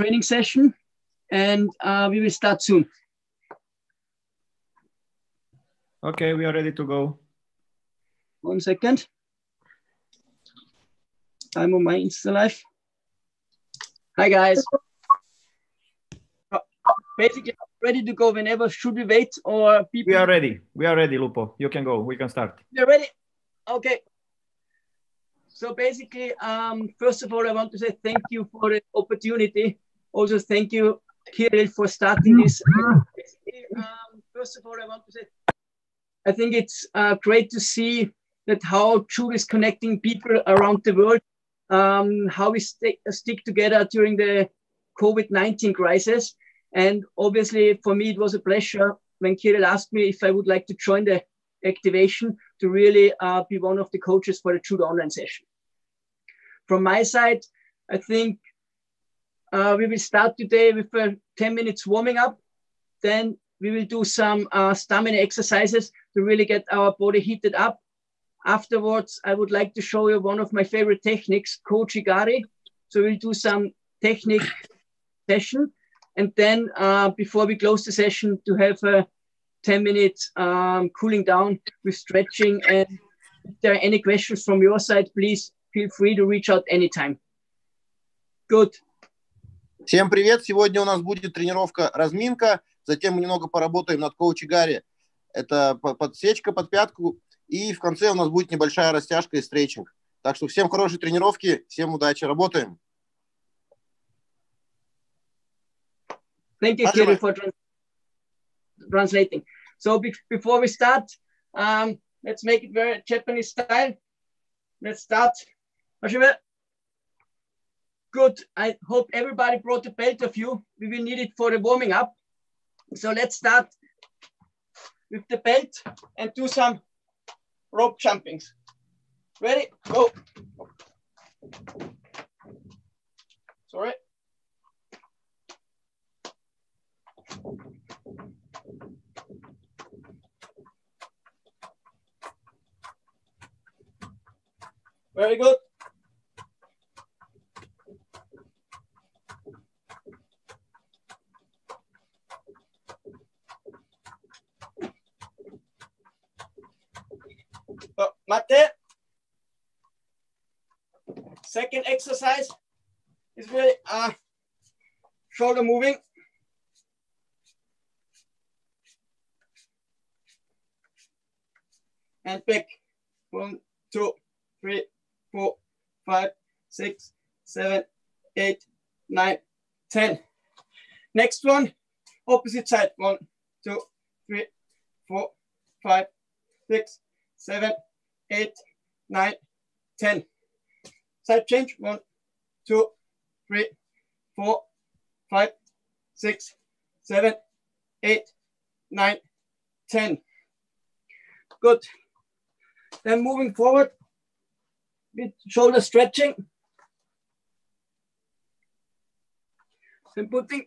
training session and uh, we will start soon. Okay, we are ready to go. One second. I'm on my Insta live. Hi guys. Basically, ready to go whenever. Should we wait or people? We are ready. We are ready, Lupo. You can go. We can start. You're ready? Okay. So basically, um, first of all, I want to say thank you for the opportunity. Also, thank you, Kirill, for starting this. Um, first of all, I want to say I think it's uh, great to see that how judo is connecting people around the world, um, how we st stick together during the COVID-19 crisis. And obviously, for me, it was a pleasure when Kirill asked me if I would like to join the activation to really uh, be one of the coaches for the Judo online session. From my side, I think uh, we will start today with a 10 minutes warming up. Then we will do some uh, stamina exercises to really get our body heated up. Afterwards, I would like to show you one of my favorite techniques, Kouchigari. So we'll do some technique session. And then uh, before we close the session, to have a 10 minutes um, cooling down with stretching. And if there are any questions from your side, please feel free to reach out anytime. Good. Всем привет! Сегодня у нас будет тренировка разминка, затем мы немного поработаем над коучи Гарри. Это подсечка под пятку, и в конце у нас будет небольшая растяжка и стретчинг. Так что всем хорошей тренировки, всем удачи, работаем! Thank you, Kiri, for trans translating. So be before we start, um, let's make it very Japanese style. Let's start. Good. I hope everybody brought a belt of you. We will need it for the warming up. So let's start with the belt and do some rope jumpings. Ready? Go. Sorry. Very good. Mate. Second exercise is really uh, shoulder moving. And back. One, two, three, four, five, six, seven, eight, nine, ten. Next one, opposite side. One, two, three, four, five, six, seven, eight, nine, ten. Side change. One, two, three, four, five, six, seven, eight, nine, ten. Good. Then moving forward, with shoulder stretching. And putting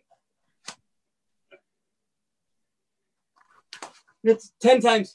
That's 10 times.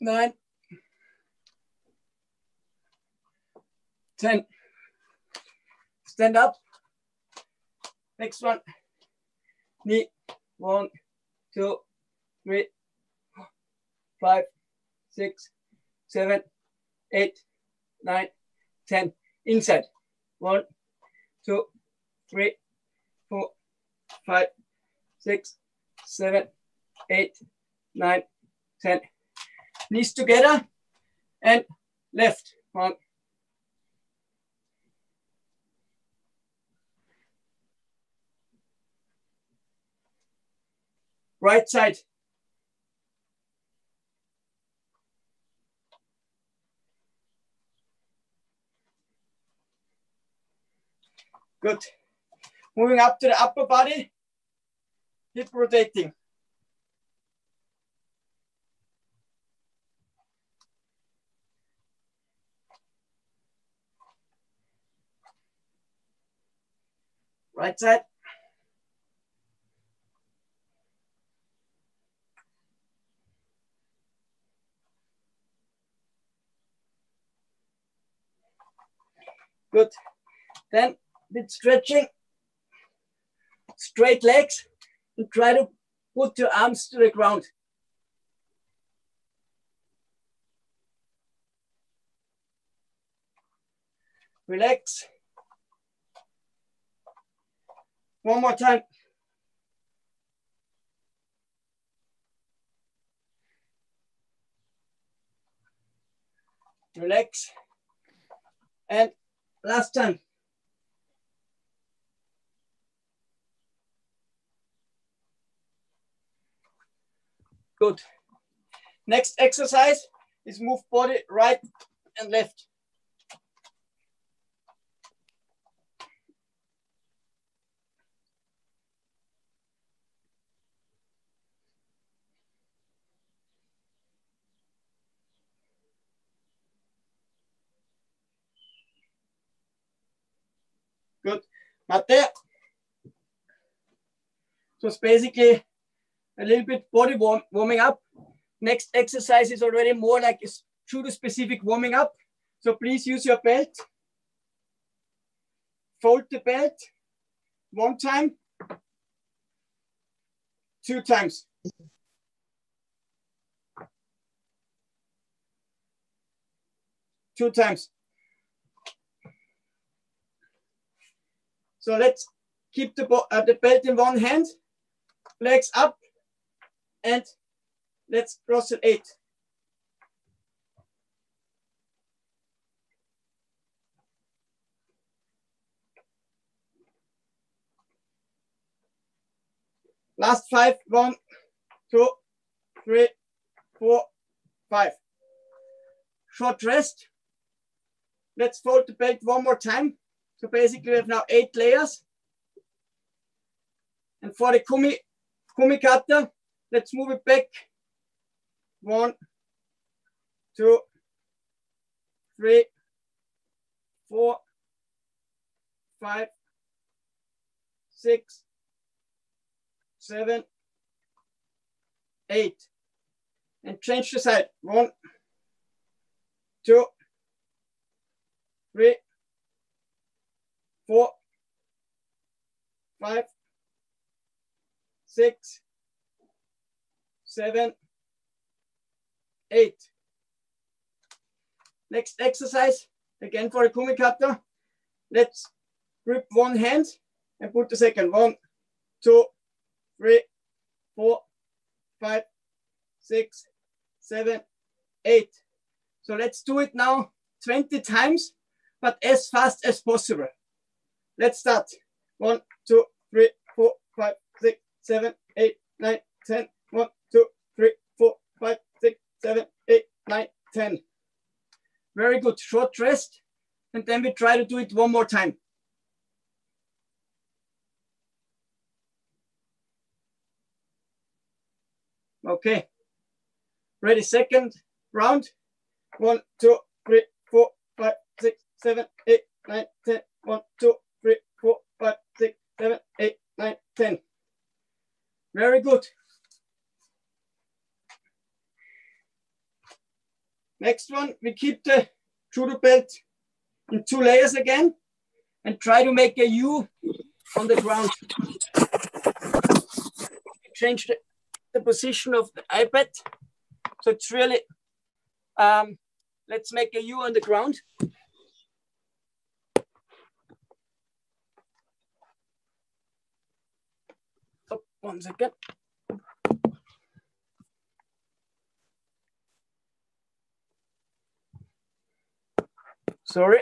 nine, ten. Stand up. Next one. Knee. One, two, three, five, six, seven, eight, nine, ten. Inside. One, two, three, four, five, six, seven, eight, nine, ten. Knees together and left. One. Right side. Good. Moving up to the upper body, hip rotating. Right side. Good. Then bit stretching, straight legs, and try to put your arms to the ground. Relax. One more time. Relax. And last time. Good. Next exercise is move body right and left. Good. So it's basically a little bit body warm, warming up. Next exercise is already more like a judo specific warming up. So please use your belt. Fold the belt one time, two times. Two times. So let's keep the, uh, the belt in one hand, legs up, and let's cross it eight. Last five, one, two, three, four, five. Short rest. Let's fold the belt one more time. So basically we have now eight layers. And for the kumi, kumi kata, let's move it back. One, two, three, four, five, six, seven, eight. And change the side. One, two, three, four, five, six, seven, eight. Next exercise, again for a kumi kata. Let's grip one hand and put the second. One, two, three, four, five, six, seven, eight. So let's do it now 20 times, but as fast as possible. Let's start. One, two, three, four, five, six, seven, eight, nine, ten. One, two, three, four, five, six, seven, eight, nine, ten. Very good. Short rest. And then we try to do it one more time. Okay. Ready, second round. One, two, three, four, five, six, seven, eight, nine, ten. One, two, five, six, seven, eight, nine, ten. Very good. Next one, we keep the judo belt in two layers again and try to make a U on the ground. Change the, the position of the iPad. So it's really, um, let's make a U on the ground. One second. Sorry.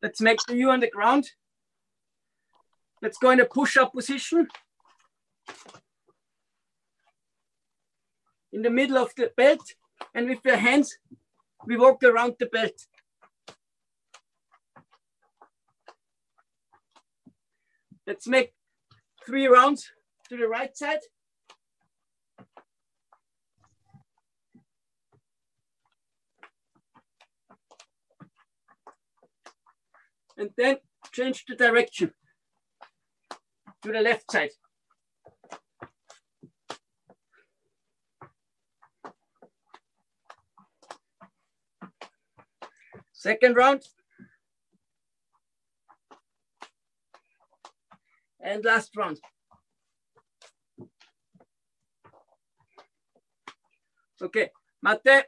Let's make the U on the ground. Let's go in a push-up position. In the middle of the belt and with your hands, we walk around the belt. Let's make three rounds to the right side. And then change the direction to the left side. Second round. And last round. Okay, Mate.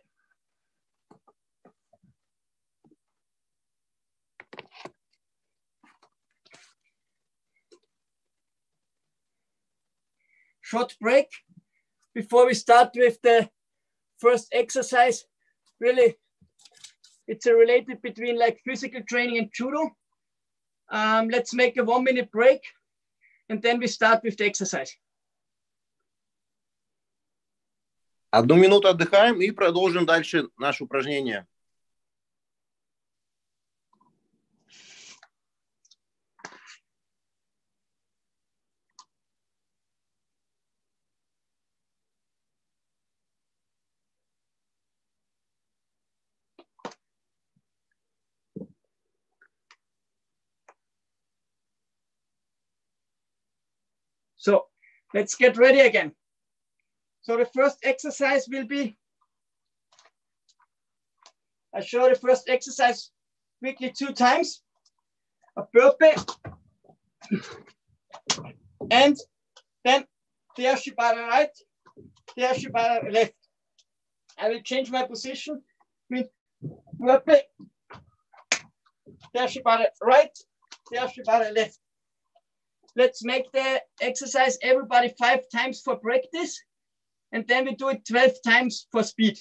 Short break before we start with the first exercise. Really, it's a related between like physical training and judo. Um, let's make a one minute break and then we start with the exercise. Одну минуту отдыхаем и продолжим дальше наше упражнение. Let's get ready again. So the first exercise will be, I show the first exercise quickly two times, a burpee, and then Deashi barai right, Deashi barai left. I will change my position with burpee, Deashi barai right, Deashi barai left. Let's make the exercise everybody five times for practice and then we do it 12 times for speed.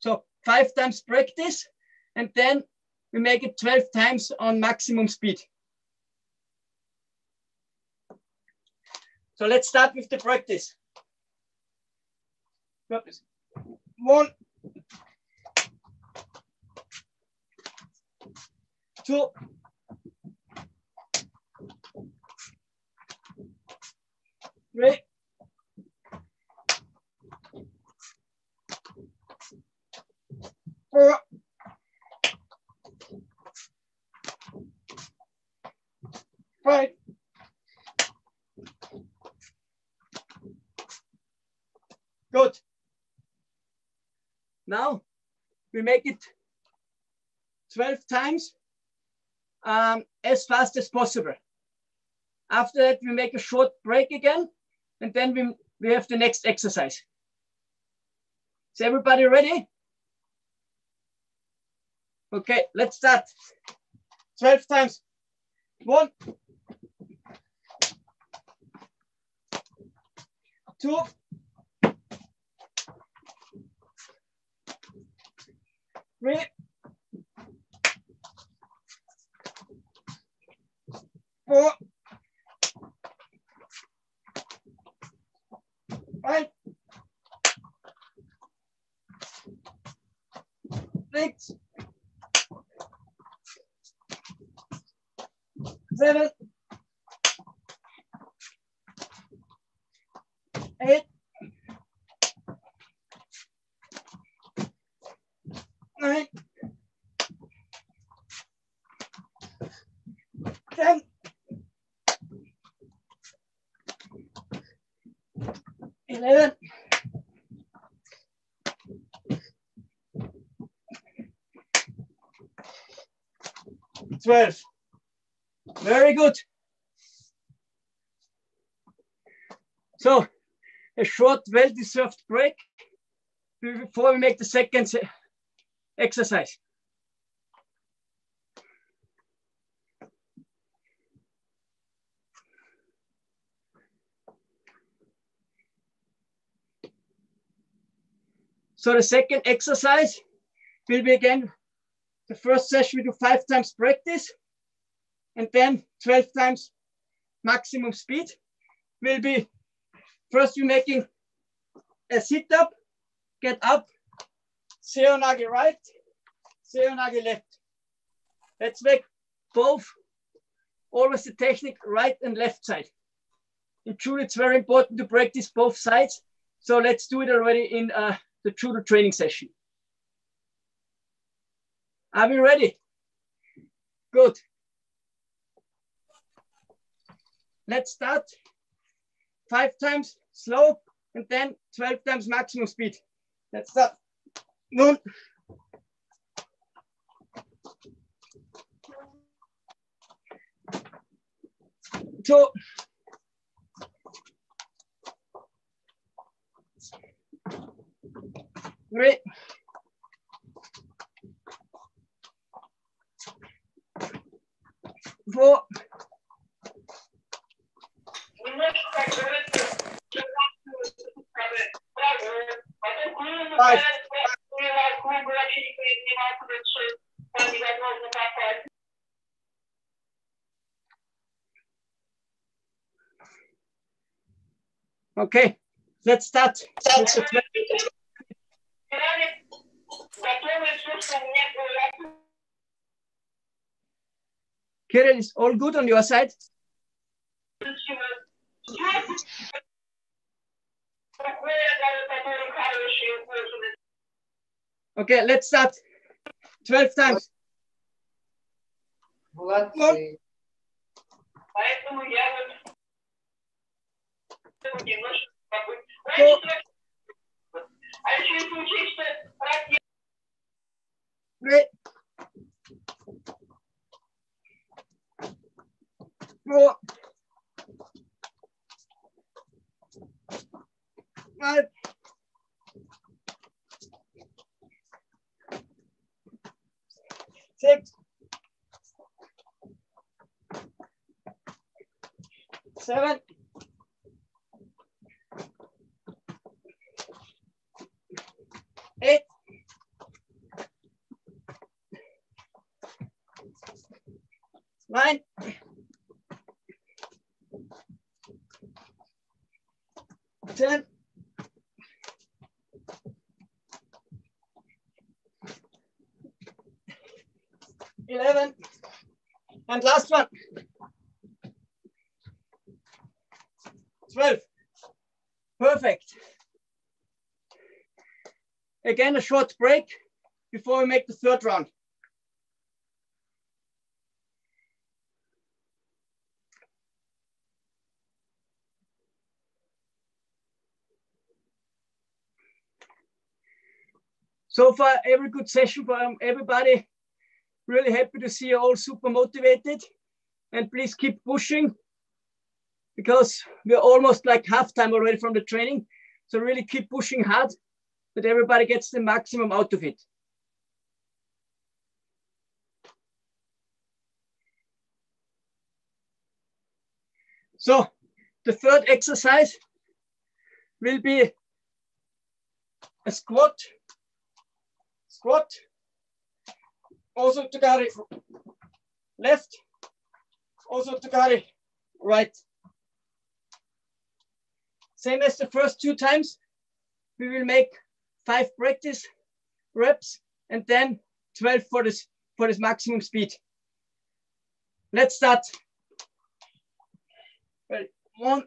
So five times practice, and then we make it 12 times on maximum speed. So let's start with the practice. One, two, three, four, five, good. Now we make it 12 times um, as fast as possible. After that, we make a short break again, and then we, we have the next exercise. Is everybody ready? Okay, let's start. 12 times. One, two, three, four, five, six, seven, eight, nine, ten, eleven, twelve. Very good. So a short, well-deserved break before we make the second exercise. So the second exercise will be again, the first session we do five times practice and then 12 times maximum speed will be first you're making a sit up, get up, seoi nage right, seoi nage left. Let's make both always the technique right and left side. In judo, it's very important to practice both sides. So let's do it already in uh, the judo training session. Are we ready? Good. Let's start five times slow and then 12 times maximum speed. Let's start. One, two, five, Okay, let's start. with the Kirill, is all good on your side? Okay, let's start 12 times. One, nine, ten, eleven, and last one. Twelve. Perfect. Again, a short break before we make the third round. So far, every good session for everybody. Really happy to see you all super motivated. And please keep pushing because we're almost like halftime already from the training. So really keep pushing hard that everybody gets the maximum out of it. So the third exercise will be a squat, squat, osoto gari left, osoto gari right. Same as the first two times, we will make five practice reps and then 12 for this, for this maximum speed. Let's start. One,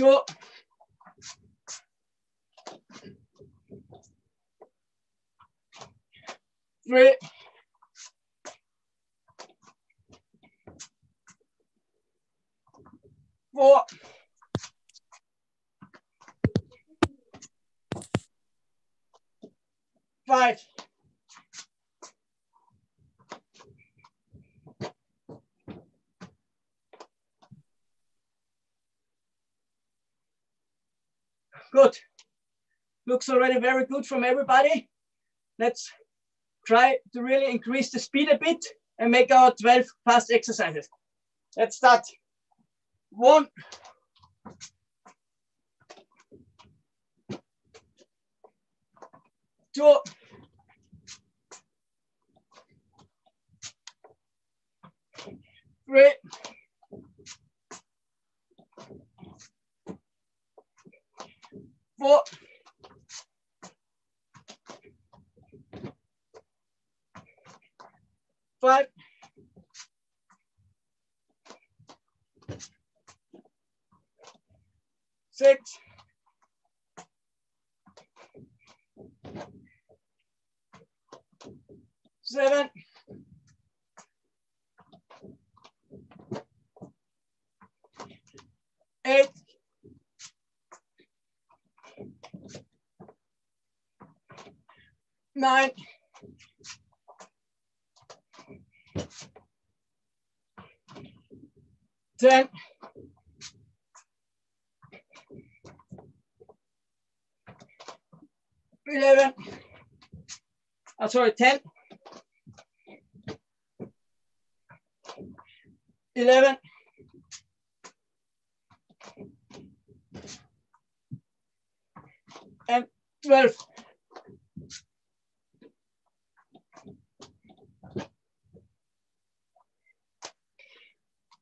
two, three, four, five, Good. Looks already very good from everybody. Let's try to really increase the speed a bit and make our 12 fast exercises. Let's start. One, two, three, four, five, six, seven, eight, nine, ten, eleven, uh, sorry, ten, eleven, and twelve.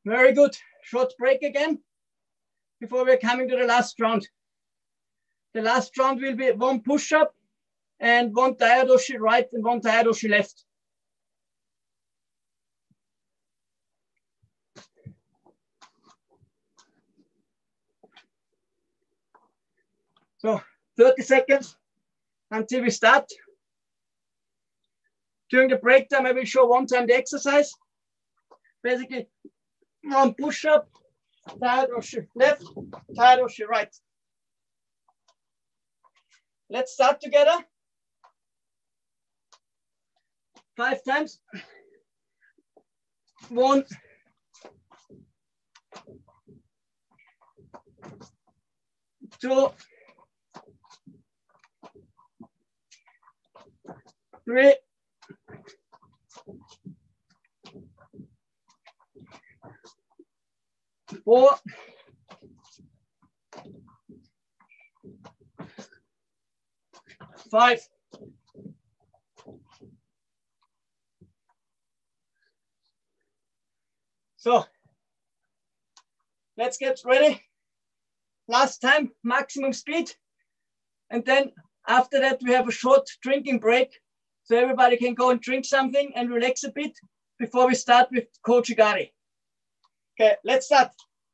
Very good. Short break again before we're coming to the last round. The last round will be one push-up and one tai otoshi right and one tai otoshi left. So 30 seconds until we start. During the break time, I will show one time the exercise. Basically, one push-up, tai otoshi left, tai otoshi right. Let's start together. Five times. One. Two. Three. Four. Five. So let's get ready. Last time, maximum speed. And then after that, we have a short drinking break. So everybody can go and drink something and relax a bit before we start with Kouchigari. Okay, let's start.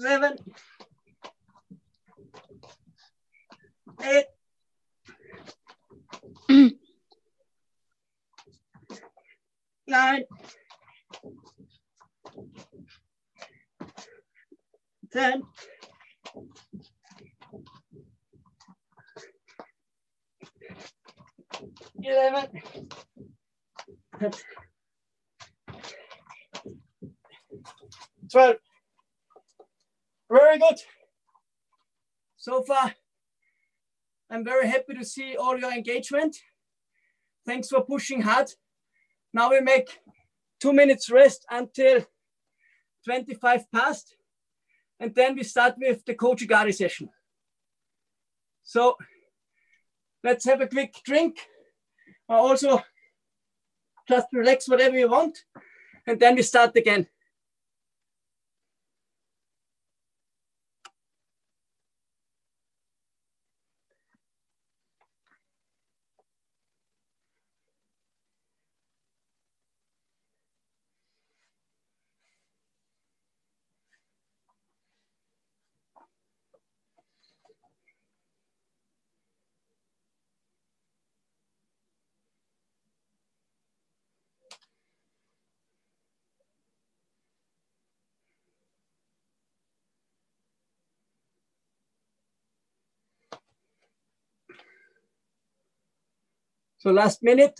seven, eight, nine, ten, eleven, twelve. Very good. So far, I'm very happy to see all your engagement. Thanks for pushing hard. Now we make two minutes rest until 25 past, and then we start with the Kouchigari session. So let's have a quick drink, also just relax whatever you want, and then we start again. So last minute.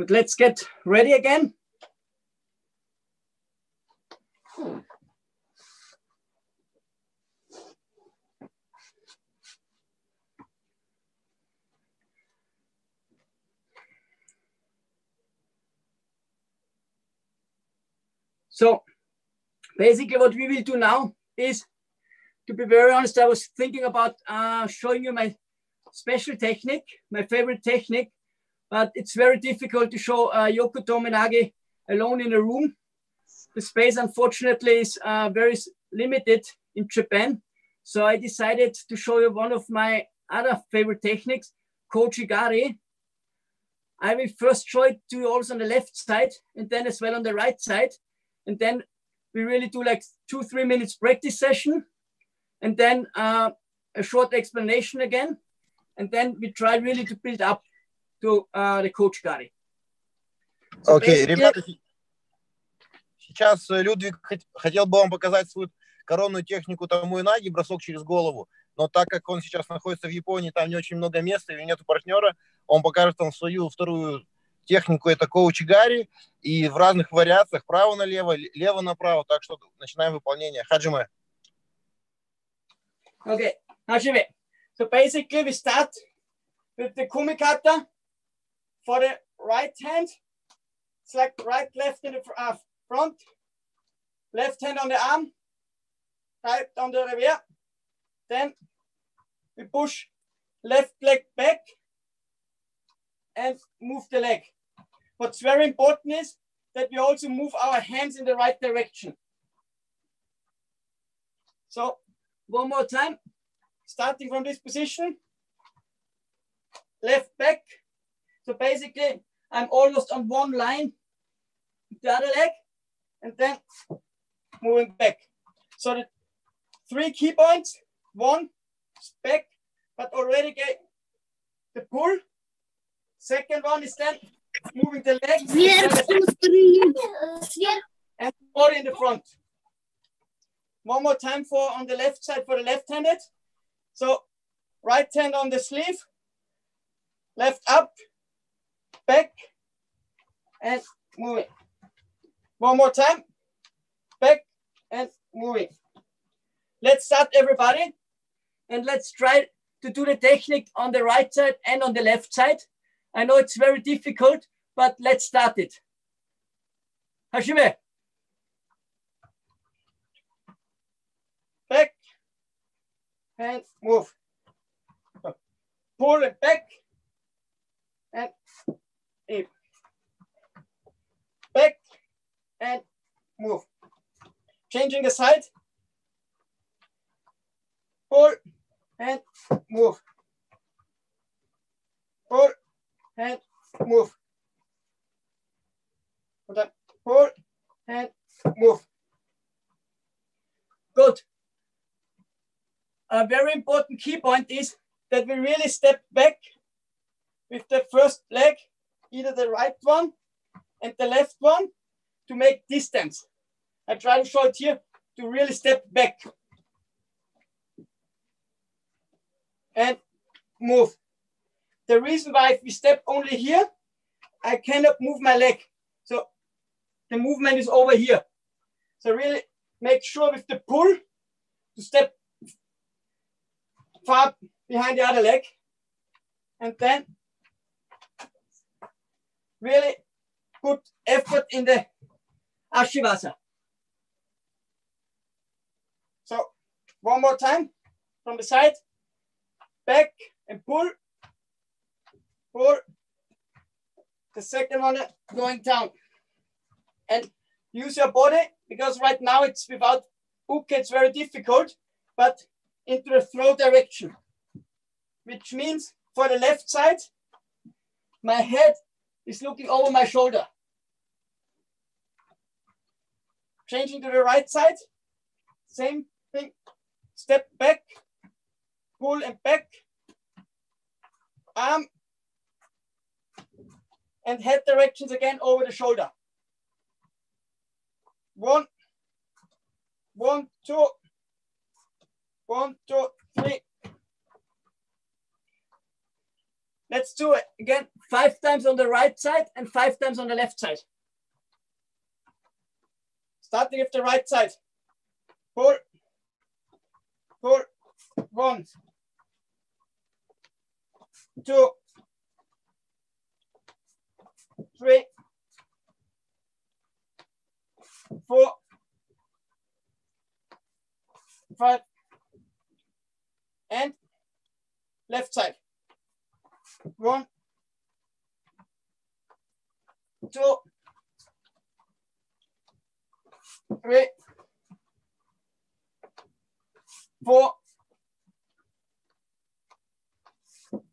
But let's get ready again. So basically what we will do now is, to be very honest, I was thinking about uh, showing you my special technique, my favorite technique, but it's very difficult to show uh, Yoko Tomoe Nage alone in a room. The space, unfortunately, is uh, very limited in Japan. So I decided to show you one of my other favorite techniques, Kouchigari. I will first show it to you also on the left side and then as well on the right side. And then we really do like two, three minutes practice session and then uh, a short explanation again. And then we try really to build up to uh, the coach Gary. So Окей, basically- ребята, се- сейчас э, Людвиг хот- хотел бы вам показать свою коронную технику Тамуинаги, бросок через голову, но так как он сейчас находится в Японии, там не очень много места, и нету партнера, он покажет вам свою вторую технику, это коучигари, и в разных вариациях, право налево, лево направо, так что начинаем выполнение. Хаджиме. Okay, Hajime. So basically we start with the kumikata for the right hand. Like right, left in the uh, front, left hand on the arm, right on the rear. Then we push left leg back and move the leg. What's very important is that we also move our hands in the right direction. So one more time, starting from this position, left back. So basically, I'm almost on one line, the other leg, and then moving back. So the three key points, one, back, but already get the pull. Second one is then moving the leg and body in the front. One more time for on the left side for the left-handed. So right hand on the sleeve, left up, back, and moving. One more time, back and moving. Let's start everybody. And let's try to do the technique on the right side and on the left side. I know it's very difficult, but let's start it. Hajime. back and move. Pull it back and in. Back and move. Changing the side. Pull and move. Pull and move. Pull and move. Good a very important key point is that we really step back with the first leg, either the right one and the left one, to make distance. I try to show it here to really step back and move. The reason why if we step only here, I cannot move my leg. So the movement is over here. So really make sure with the pull to step far behind the other leg. And then really put effort in the Ashiwaza. So one more time from the side, back and pull, pull. The second one going down. And use your body because right now it's without uke, it's very difficult, but into the throw direction, which means for the left side, my head is looking over my shoulder. Changing to the right side, same thing, step back, pull and back, arm, and head directions again over the shoulder. One, one, two, one, two, three. Let's do it again, five times on the right side and five times on the left side. Starting with the right side. Pull, pull, one, two, three, four, five, and left side. One, two, three, four,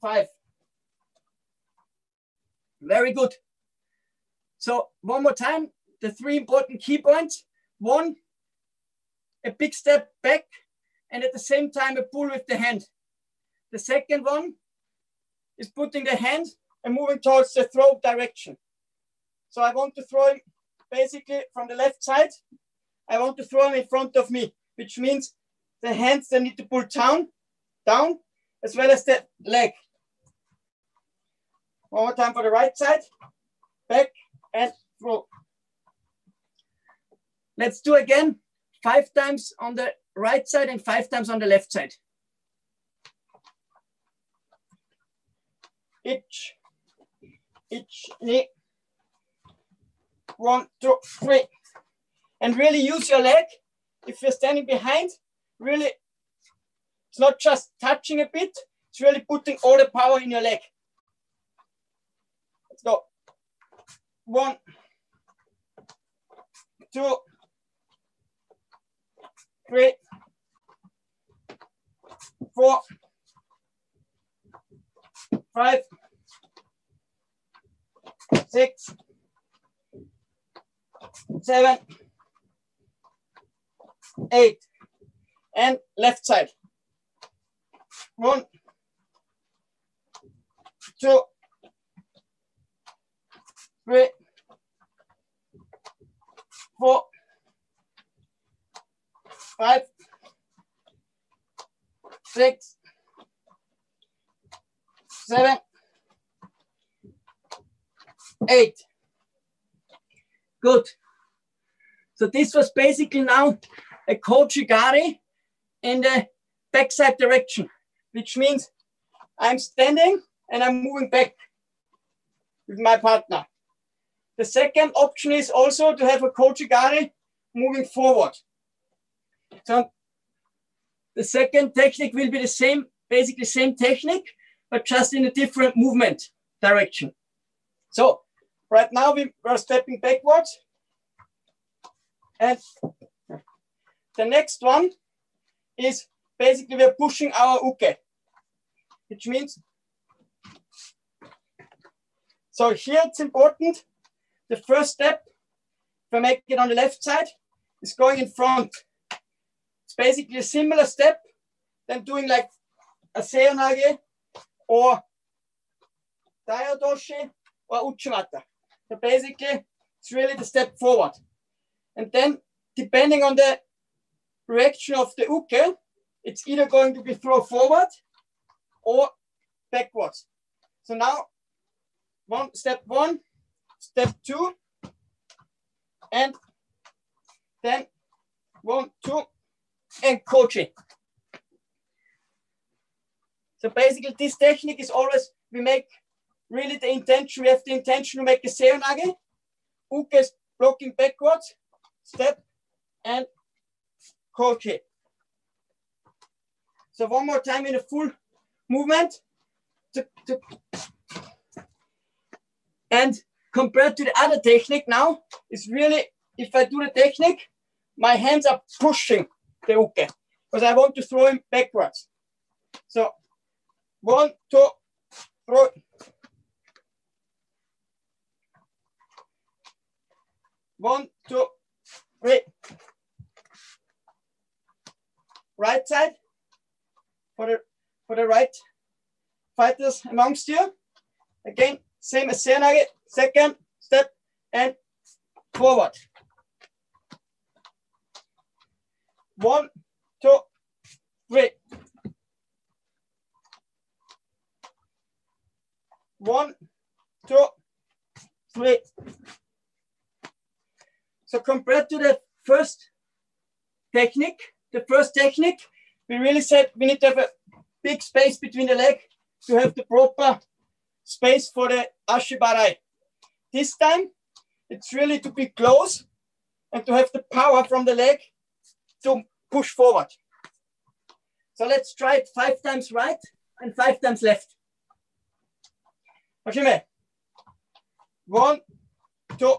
five. Very good. So one more time, the three important key points. One, a big step back and at the same time a pull with the hand. The second one is putting the hand and moving towards the throw direction. So I want to throw him basically from the left side. I want to throw them in front of me, which means the hands they need to pull down, down, as well as the leg. One more time for the right side, back and throw. Let's do again, five times on the right side and five times on the left side. Each, each knee. One, two, three. And really use your leg. If you're standing behind, really, it's not just touching a bit, it's really putting all the power in your leg. Let's go. One, two, three, four, five, six, seven, eight, and left side. One, two, three, four, five, six, seven, eight. Good. So this was basically now a Kouchigari in the backside direction, which means I'm standing and I'm moving back with my partner. The second option is also to have a Kouchigari moving forward. So the second technique will be the same, basically same technique, but just in a different movement direction. So right now we are stepping backwards. And the next one is basically we're pushing our uke, which means, so here it's important. The first step, if I make it on the left side, is going in front. It's basically a similar step than doing like a seoi nage or tai otoshi or uchimata. So basically, it's really the step forward. And then depending on the reaction of the uke, it's either going to be throw forward or backwards. So now, one step one, step two, and then one, two, and kochi. So basically this technique is always, we make really the intention, we have the intention to make a seoi nage, uke is blocking backwards, step, and kochi. So one more time in a full movement. And compared to the other technique now, it's really, if I do the technique, my hands are pushing the uke because I want to throw him backwards. So one, two, throw. One, two, three. Right side for the for the right fighters amongst you. Again, same as seoi nage, second step and forward. One, two, three. One, two, three. So compared to the first technique, the first technique, we really said we need to have a big space between the leg to have the proper space for the Ashibarai. This time, it's really to be close and to have the power from the leg to push forward. So let's try it five times right and five times left. Hajime. One, two,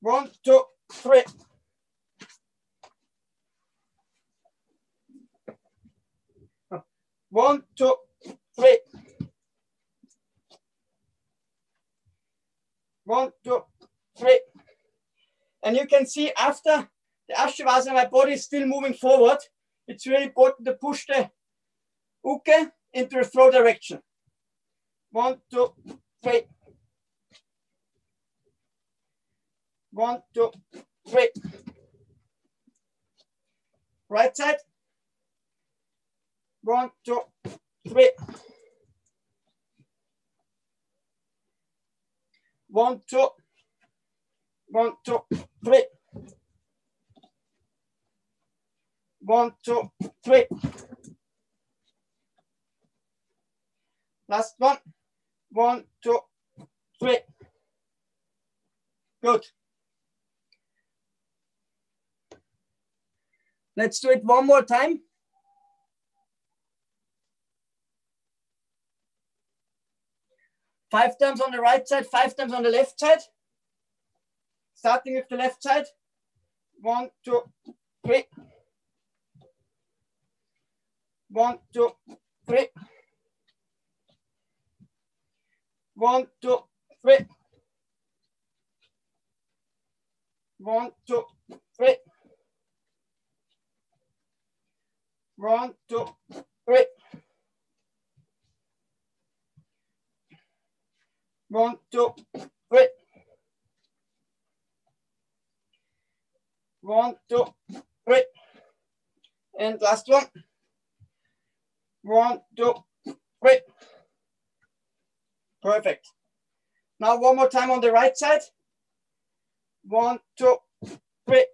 one, two, three. One, two, three. One, two, three. And you can see after the Ashiwaza, my body is still moving forward. It's really important to push the uke into the throw direction. One, two, three. One, two, three. Right side. One, two, three. One, two, one, two, three. One, two, three. Last one. One, two, three. Good. Let's do it one more time. Five times on the right side, five times on the left side. Starting with the left side. One, two, three. One, two, three. One, two, three. One, two, three. One, two, three. One, two, three. One, two, three. And last one. One, two, three. Perfect. Now one more time on the right side. One, two, three.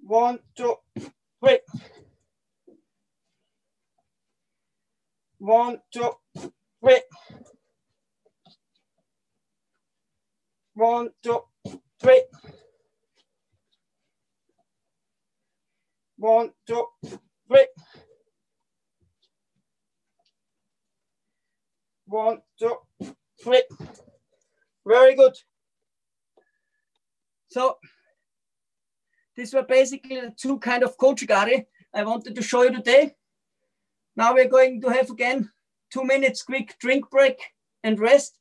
One, two, three. One, two, three. One, two, three. One, two, three. One, two, three. Very good. So these were basically the two kind of kouchigari I wanted to show you today. Now we're going to have again two minutes quick drink break and rest.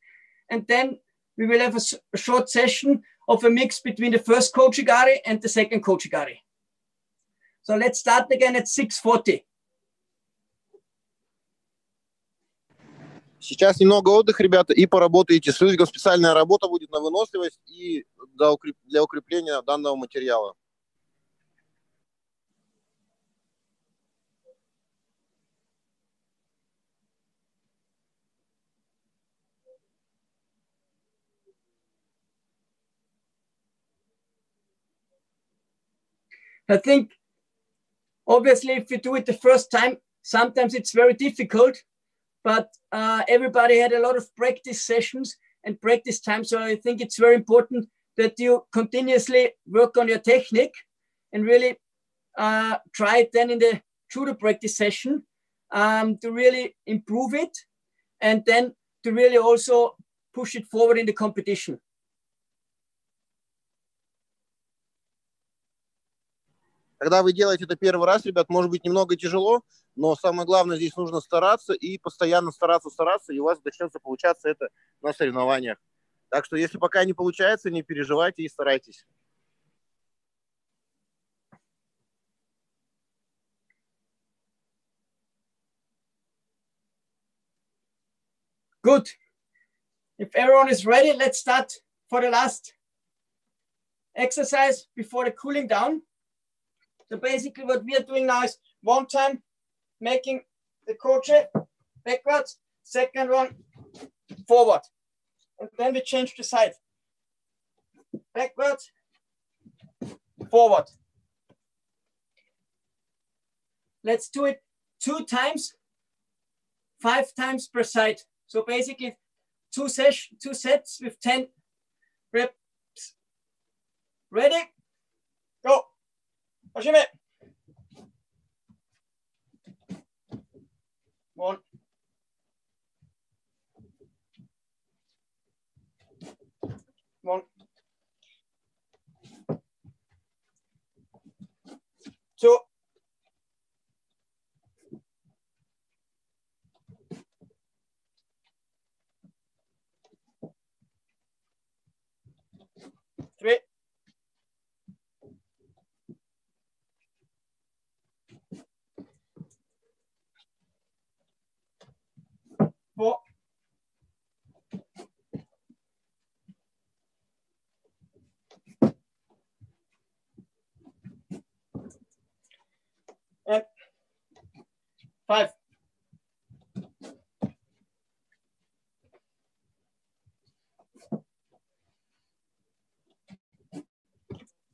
And then we will have a, short session of a mix between the first Kouchigari and the second Kouchigari. So let's start again at 6.40. Сейчас немного отдых, ребята, и поработаете с. Специальная работа будет на выносливость и для укрепления данного материала. I think obviously if you do it the first time, sometimes it's very difficult, but uh, everybody had a lot of practice sessions and practice time. So I think it's very important that you continuously work on your technique and really uh, try it then in the judo practice session um, to really improve it and then to really also push it forward in the competition. Когда вы делаете это первый раз, ребят, может быть немного тяжело, но самое главное здесь нужно стараться и постоянно стараться, стараться, и у вас начнется получаться это на соревнованиях. Так что если пока не получается, не переживайте и старайтесь. Good. If everyone is ready, let's start for the last exercise before the cooling down. So basically what we are doing now is one time making the crochet backwards. Second one, forward. And then we change the side. Backwards, forward. Let's do it two times, five times per side. So basically two, sesh two sets with 10 reps. Ready? Go. Hajime. One. One. Two. Three. Four. And five.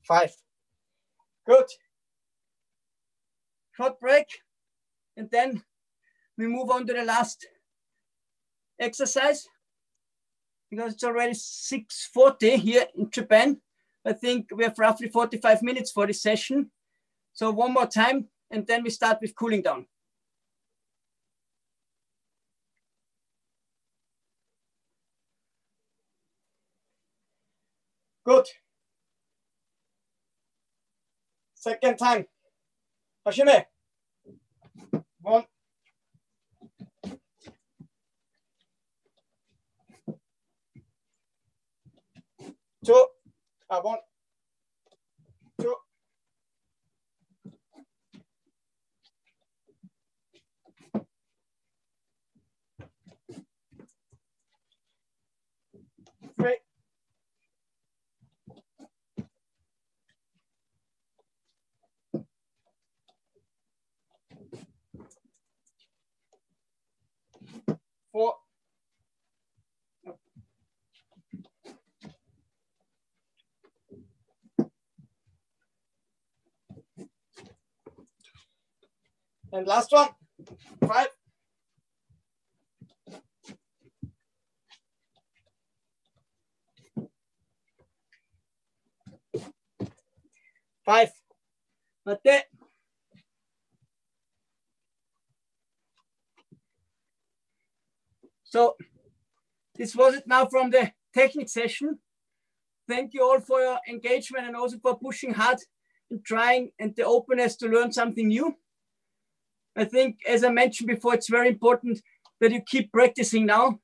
Five. Good. Short break. And then we move on to the last exercise because it's already 6.40 here in Japan. I think we have roughly 45 minutes for this session. So one more time, and then we start with cooling down. Good. Second time. Hajime. One. Two. Uh, one. Two. Three. Four. And last one, five. Five. So this was it now from the technique session. Thank you all for your engagement and also for pushing hard and trying and the openness to learn something new. I think, as I mentioned before, it's very important that you keep practicing now.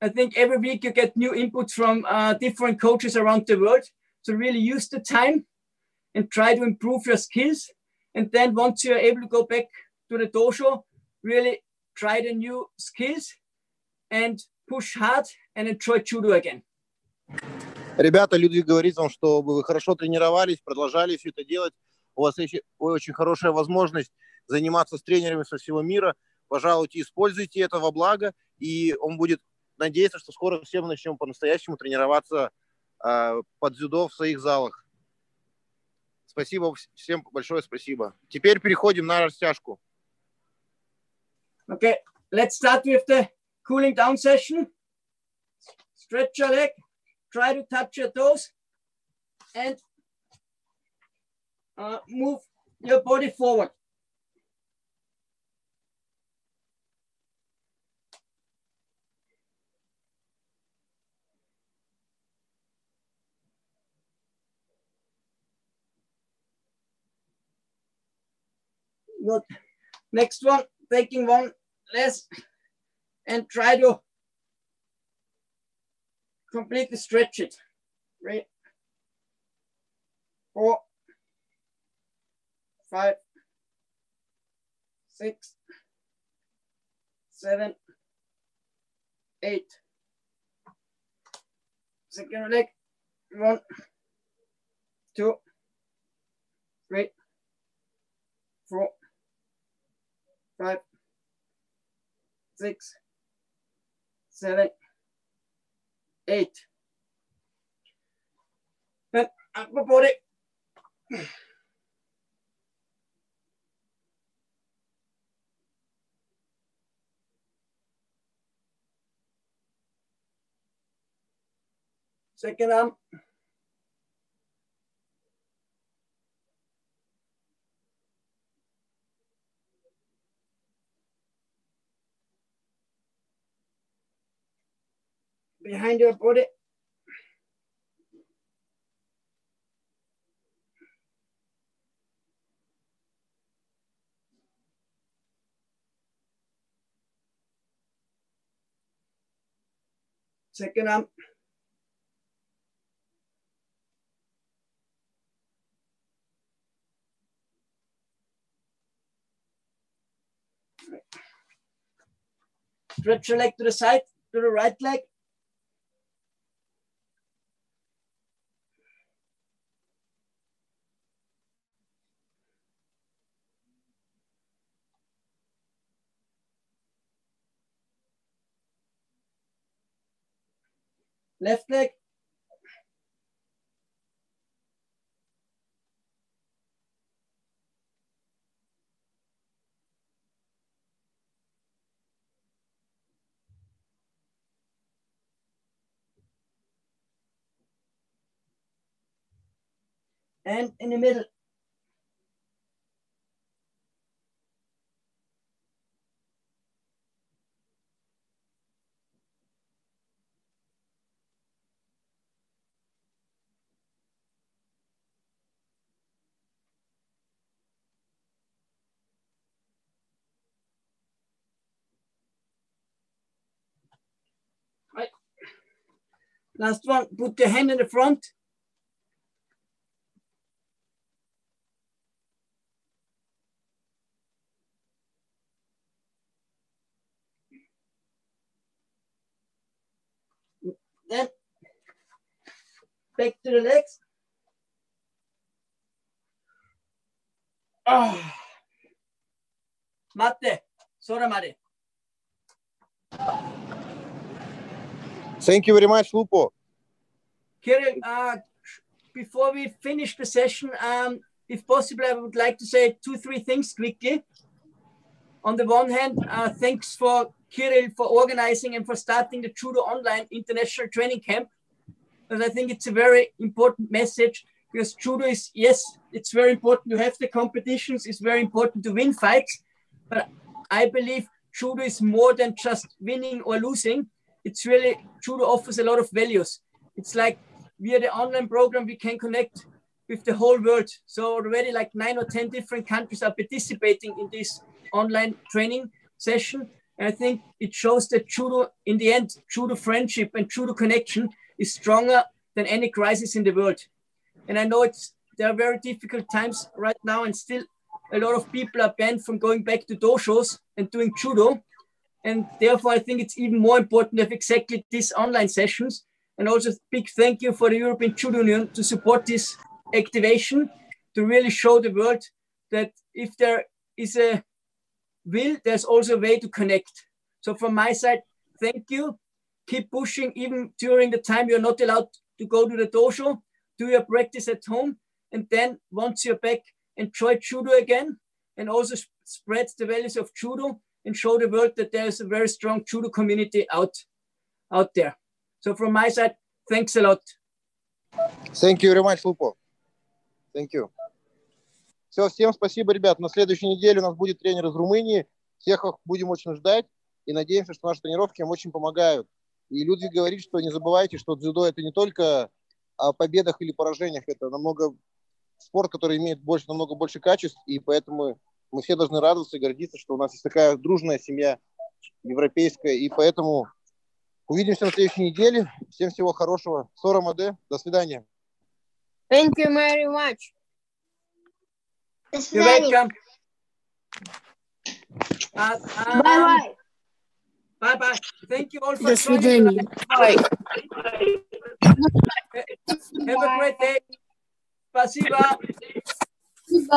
I think every week you get new inputs from uh, different coaches around the world. So really use the time and try to improve your skills. And then once you're able to go back to the dojo, really try the new skills and push hard and enjoy judo again. Ребята, Людвиг говорит вам, чтобы вы хорошо тренировались, продолжали все это делать. У вас есть очень хорошая возможность заниматься с тренерами со всего мира. Пожалуйте, используйте это во благо, и он будет надеяться, что скоро все мы начнем по-настоящему тренироваться э, под дзюдо в своих залах. Спасибо всем большое, спасибо. Теперь переходим на растяжку. Okay, let's start with the cooling down session. Stretch your leg, try to touch your toes, and uh, move your body forward. Good. Next one, taking one less and try to completely stretch it. Three, four, five, six, seven, eight. Second leg, one, two, three, four, five, six, seven, eight. Then upper body. Second arm. Behind your body. Second arm. Stretch your leg to the side, to the right leg. Left leg. And in the middle. Last one, put your hand in the front. Then back to the legs. Ah. Mate, sore made. Thank you very much, Lupo. Kirill, uh, before we finish the session, um, if possible, I would like to say two, three things quickly. On the one hand, uh, thanks for Kirill for organizing and for starting the Judo Online International Training Camp. Because I think it's a very important message because Judo is, yes, it's very important to have the competitions, it's very important to win fights. But I believe Judo is more than just winning or losing. It's really, Judo offers a lot of values. It's like via the online program, we can connect with the whole world. So already like nine or 10 different countries are participating in this online training session. And I think it shows that judo, in the end, judo friendship and judo connection is stronger than any crisis in the world. And I know it's there are very difficult times right now, and still a lot of people are banned from going back to dojos and doing judo. And therefore, I think it's even more important to have exactly these online sessions. And also, big thank you for the European Judo Union to support this activation to really show the world that if there is a will, there's also a way to connect. So from my side, thank you. Keep pushing even during the time you're not allowed to go to the dojo. Do your practice at home. And then once you're back, enjoy judo again and also sp- spread the values of judo and show the world that there's a very strong judo community out, out there. So from my side, thanks a lot. Thank you very much, Lupo. Thank you. Все, всем спасибо, ребят. На следующей неделе у нас будет тренер из Румынии. Всех будем очень ждать и надеемся, что наши тренировки им очень помогают. И Людвиг говорит, что не забывайте, что дзюдо это не только о победах или поражениях, это намного спорт, который имеет больше, намного больше качеств, и поэтому мы все должны радоваться и гордиться, что у нас есть такая дружная семья европейская, и поэтому увидимся на следующей неделе. Всем всего хорошего. Сора Маде, до свидания. Thank you very much. До свидания. Bye-bye. Bye bye. Thank you all for До joining. свидания. Bye. Have a great day. Спасибо. Bye.